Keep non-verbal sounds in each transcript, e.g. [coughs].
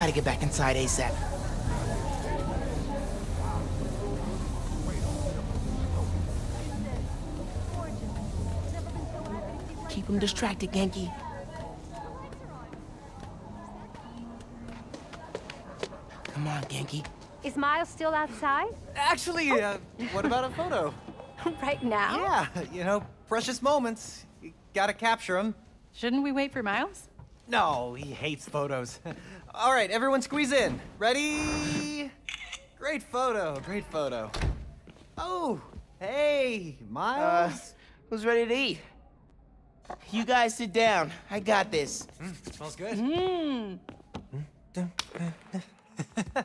Gotta get back inside ASAP. Keep him distracted, Ganke. Come on, Ganke. Is Miles still outside? Actually, uh, what about a photo? [laughs] right now? Yeah, you know, precious moments. You gotta capture them. Shouldn't we wait for Miles? No, he hates photos. [laughs] All right, everyone squeeze in. Ready? Great photo, great photo. Oh, hey, Uh, Miles. who's ready to eat? You guys sit down. I got this. Mm, smells good. Mmm. [laughs]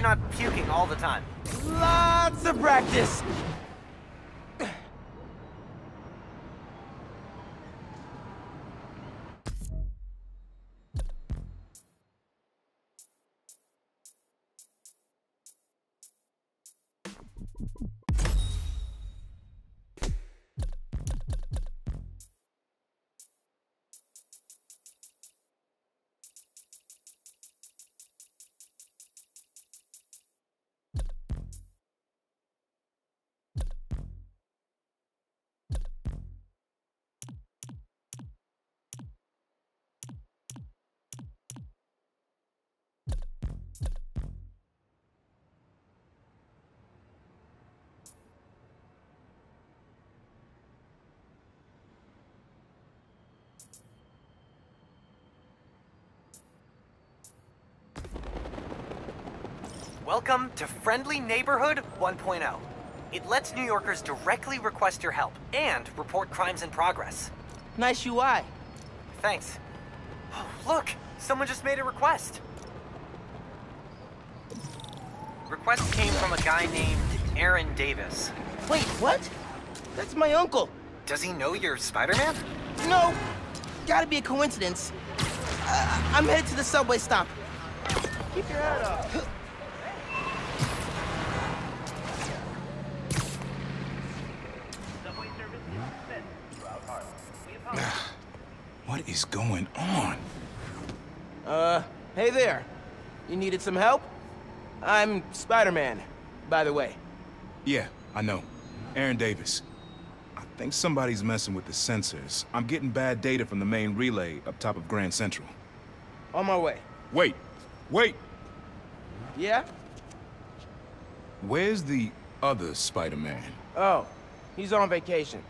How are not puking all the time? Lots of practice. Welcome to Friendly Neighborhood 1.0. It lets New Yorkers directly request your help and report crimes in progress. Nice UI. Thanks. Oh, look! Someone just made a request. Request came from a guy named Aaron Davis. Wait, what? That's my uncle. Does he know you're Spider-Man? No, gotta be a coincidence. Uh, I'm headed to the subway stop. Keep your head up. [laughs] What is going on? Uh, hey there. You needed some help? I'm Spider-Man, by the way. Yeah, I know. Aaron Davis. I think somebody's messing with the sensors. I'm getting bad data from the main relay up top of Grand Central. On my way. Wait! Wait! Yeah? Where's the other Spider-Man? Oh, he's on vacation.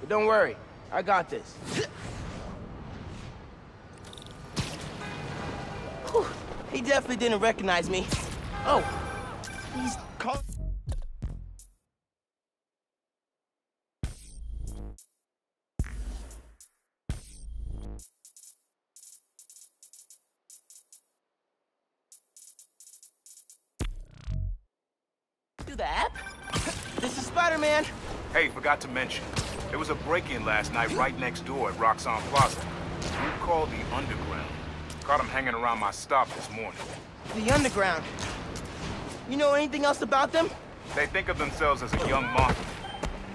But don't worry, I got this. He definitely didn't recognize me. Oh, he's call- Do the app? This is Spider-Man. Hey, forgot to mention. There was a break-in last night right next door at Roxxon Plaza. Group called the Underground. Caught him hanging around my stop this morning. The Underground. You know anything else about them? They think of themselves as a young mafia.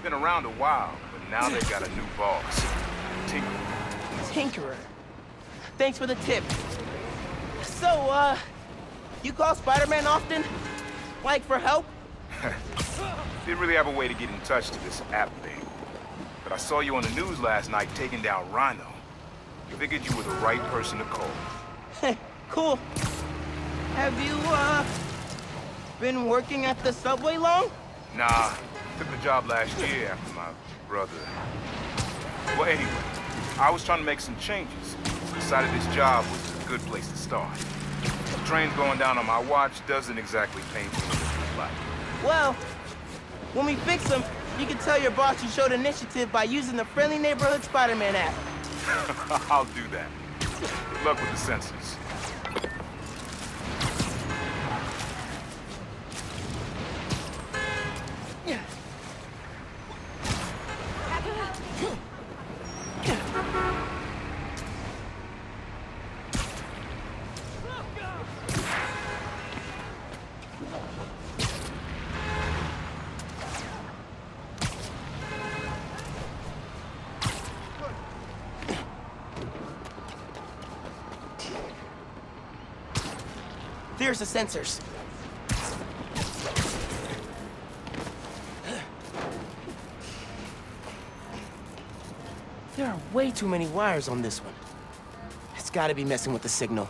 Been around a while, but now they got a new boss. Tinker. Tinkerer. Thanks for the tip. So, uh, you call Spider-Man often? Like for help? [laughs] Didn't really have a way to get in touch to this app thing. But I saw you on the news last night taking down Rhino. Figured you were the right person to call. Cool. Have you, uh, been working at the subway long? Nah, took the job last year after my brother. Well, anyway, I was trying to make some changes. Decided this job was a good place to start. The trains going down on my watch doesn't exactly paint me in a good light. Well, when we fix them, you can tell your boss you showed initiative by using the Friendly Neighborhood Spider-Man app. [laughs] I'll do that. Good luck with the sensors. There's the sensors. There are way too many wires on this one. It's gotta be messing with the signal.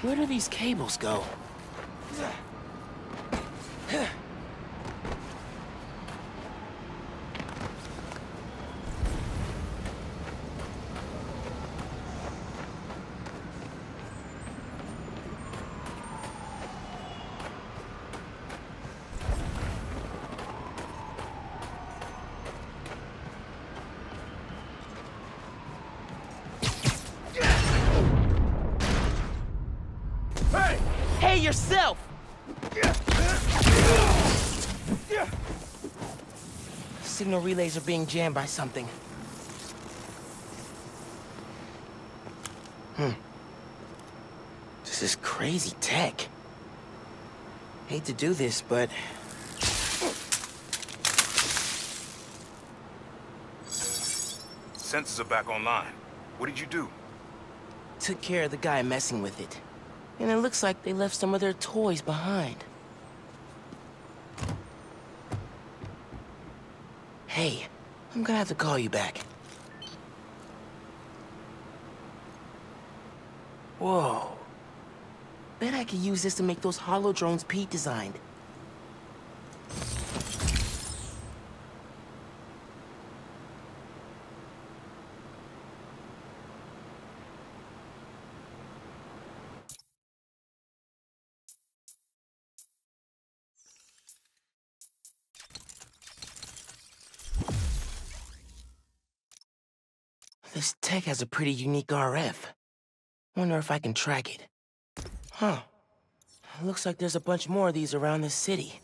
Where do these cables go? Yourself! Signal relays are being jammed by something. Hmm. This is crazy tech. Hate to do this, but... Sensors are back online. What did you do? Took care of the guy messing with it. And it looks like they left some of their toys behind. Hey, I'm gonna have to call you back. Whoa. Bet I could use this to make those holo drones Pete designed. This tech has a pretty unique RF. Wonder if I can track it. Huh. Looks like there's a bunch more of these around this city.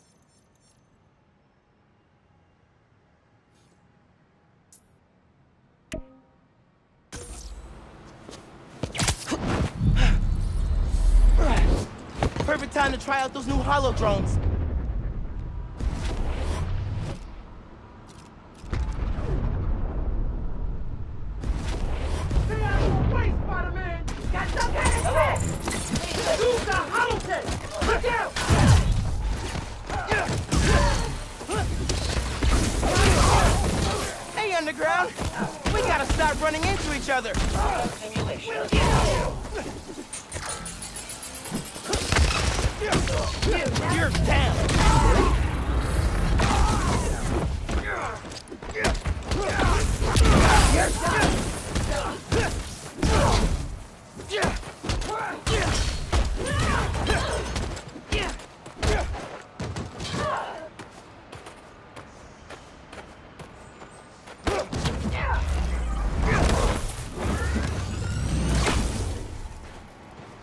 Perfect time to try out those new holo drones. Hey, Underground! We gotta stop running into each other! You're down!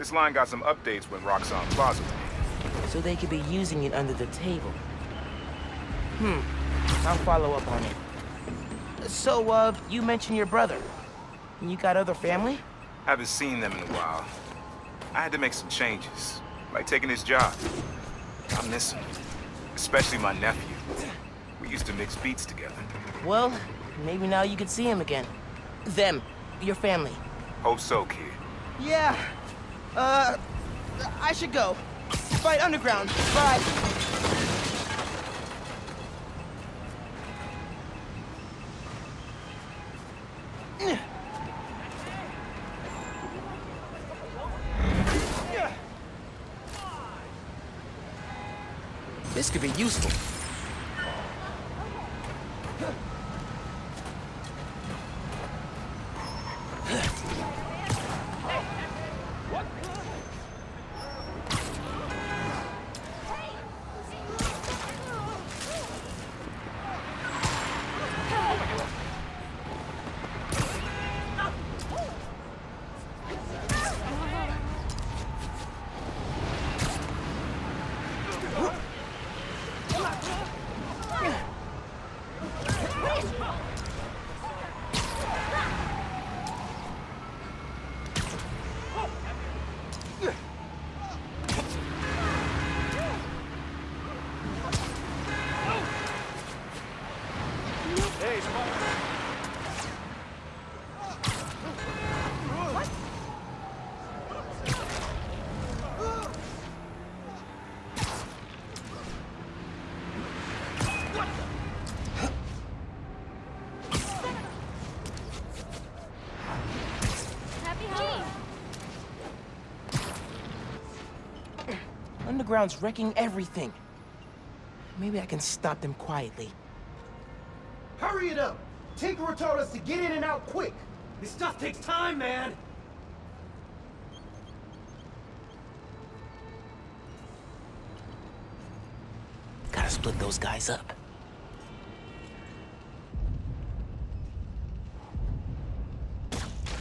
This line got some updates when Roxxon Plaza was. So they could be using it under the table. Hmm. I'll follow up on it. So, uh, you mentioned your brother. You got other family? Haven't seen them in a while. I had to make some changes, like taking his job. I miss him, especially my nephew. We used to mix beats together. Well, maybe now you could see him again. Them. Your family. Hope so, kid. Yeah. Uh, I should go. Fight underground. Bye. This could be useful. Underground's wrecking everything. Maybe I can stop them quietly. Hurry it up! Tinkerer told us to get in and out quick! This stuff takes time, man! Gotta split those guys up.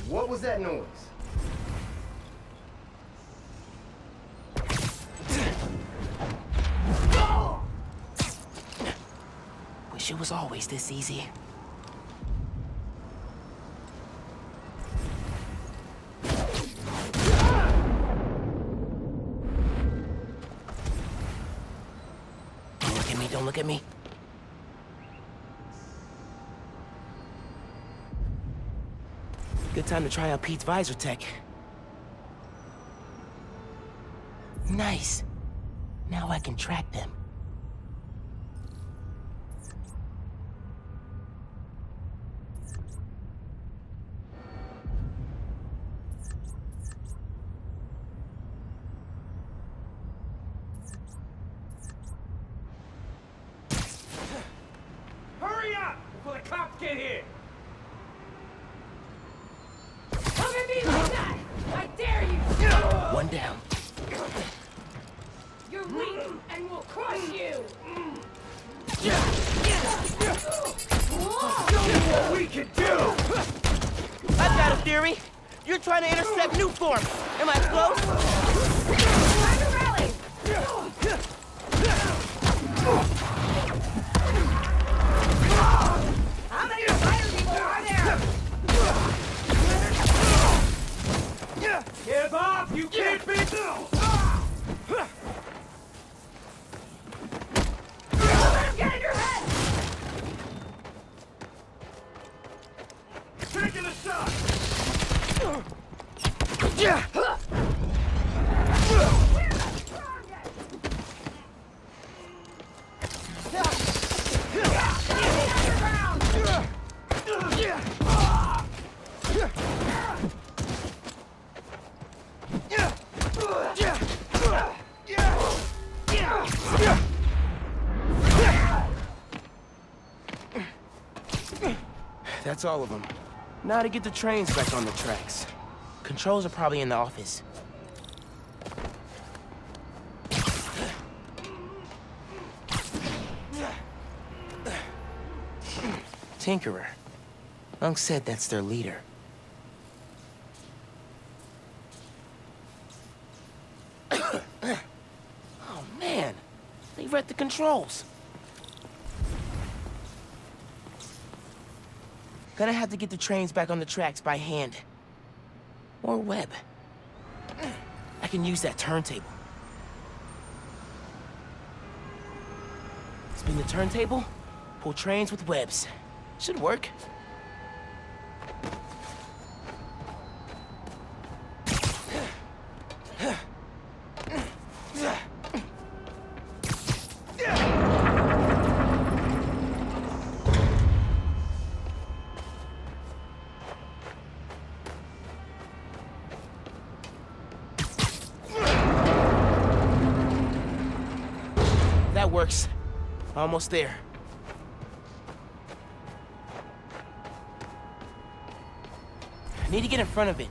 What was that noise? Was always this easy. Don't look at me, don't look at me. Good time to try out Pete's visor tech. Nice. Now I can track them. I've got a theory. You're trying to intercept Nuform. Am I close? Time to rally! That's all of them. Now to get the trains back on the tracks. Controls are probably in the office. Tinkerer. Unk said that's their leader. [coughs] oh man, they read the controls. Gonna have to get the trains back on the tracks by hand. Or web. I can use that turntable. Spin the turntable, pull trains with webs. Should work. Almost there. I need to get in front of it.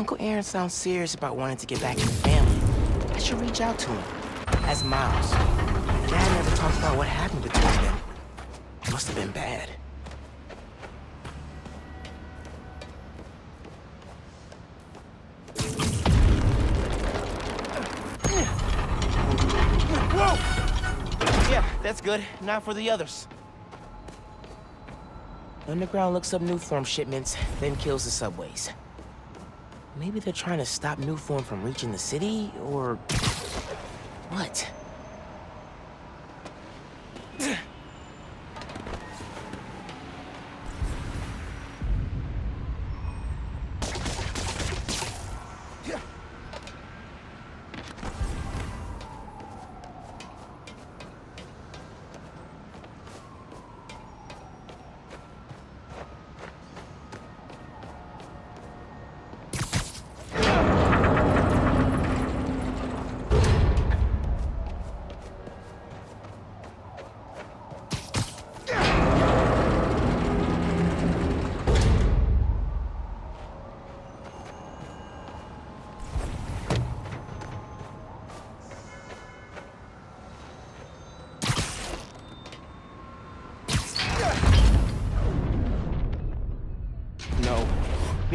Uncle Aaron sounds serious about wanting to get back in the family. I should reach out to him. As Miles. Dad never talked about what happened between them. Must have been bad. Whoa! Yeah, that's good. Now for the others. Underground looks up Nuform shipments, then kills the subways. Maybe they're trying to stop Nuform from reaching the city, or... What?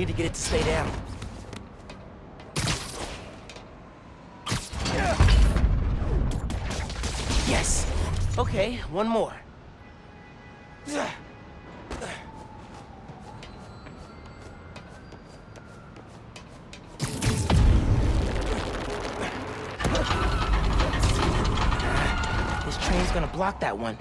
need to get it to stay down. Yes! Okay, one more. This train's gonna block that one.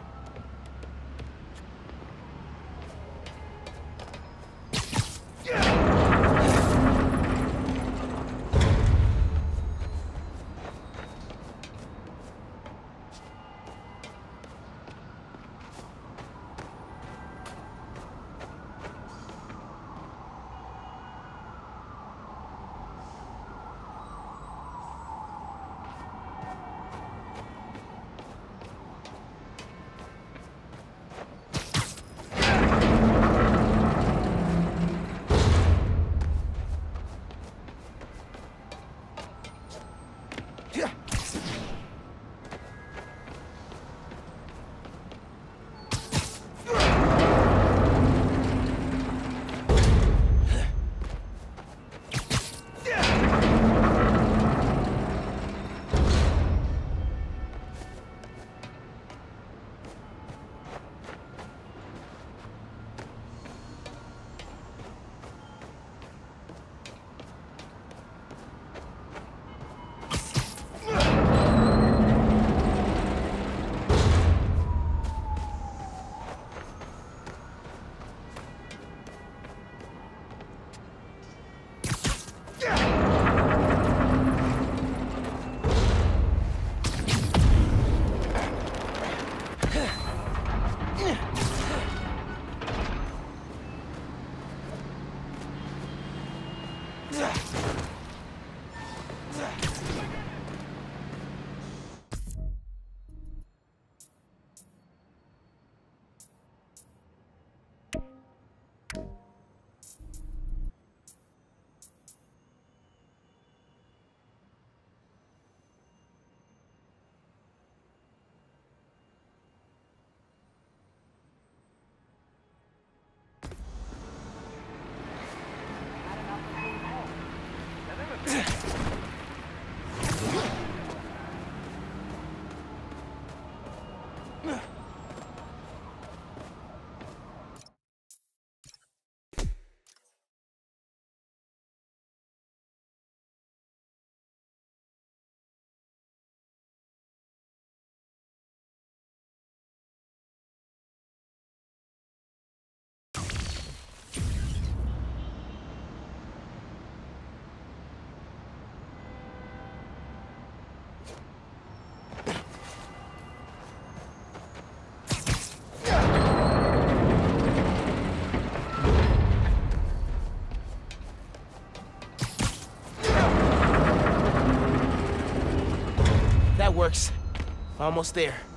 Almost there.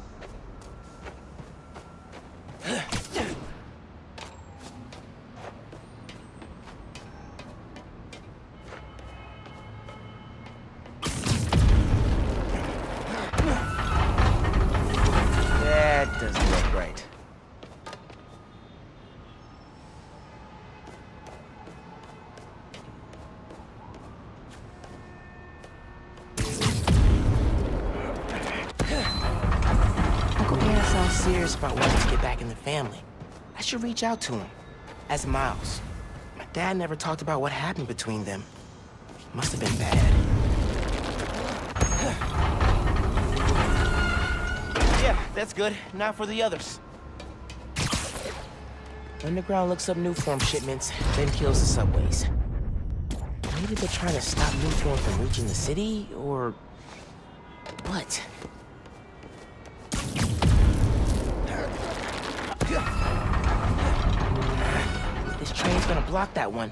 should reach out to him. As Miles. My dad never talked about what happened between them. Must have been bad. yeah, that's good. Now for the others. Underground looks up Nuform shipments, then kills the subways. Maybe they're trying to stop Nuform from reaching the city, or... What? Gonna block that one.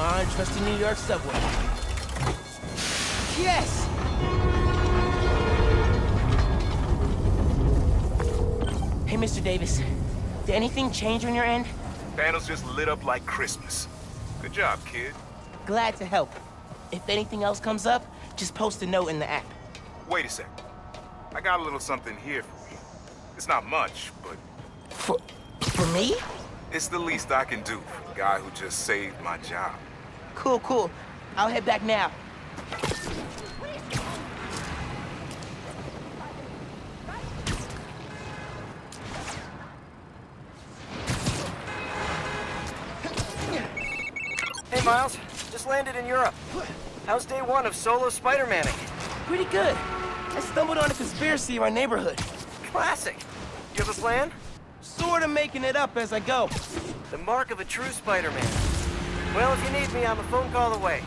Come on, trusty New York subway. Yes! Hey, Mr. Davis. Did anything change on your end? Panels just lit up like Christmas. Good job, kid. Glad to help. If anything else comes up, just post a note in the app. Wait a sec. I got a little something here for you. It's not much, but For, for me? it's the least I can do for the guy who just saved my job. Cool, cool. I'll head back now. Hey, Miles. Just landed in Europe. How's day one of solo Spider-Manning? Pretty good. I stumbled on a conspiracy in my neighborhood. Classic. You have a plan? Sorta making it up as I go. The mark of a true Spider-Man. Well, if you need me, I'm a phone call away.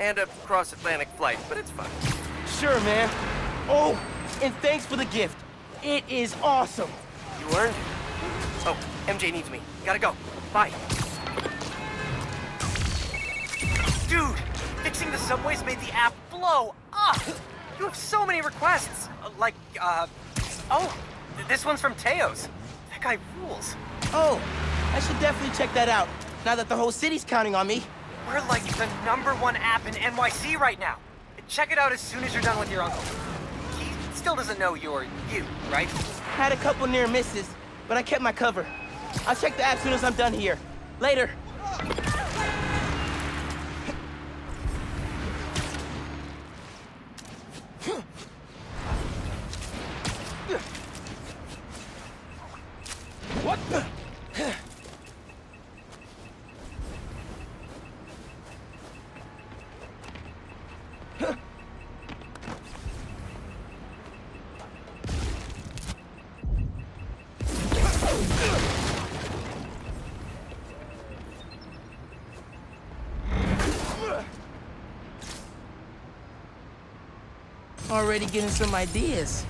And a cross-Atlantic flight, but it's fine. Sure, man. Oh, and thanks for the gift. It is awesome. You earned it. Oh, MJ needs me. Gotta go. Bye. Dude, fixing the subways made the app blow up. You have so many requests. Uh, Like, uh, oh, th- this one's from Teos. That guy rules. Oh, I should definitely check that out. Now that the whole city's counting on me. We're like the number one app in NYC right now. Check it out as soon as you're done with your uncle. He still doesn't know you're you, right? Had a couple near misses, but I kept my cover. I'll check the app as soon as I'm done here. Later. Already getting some ideas.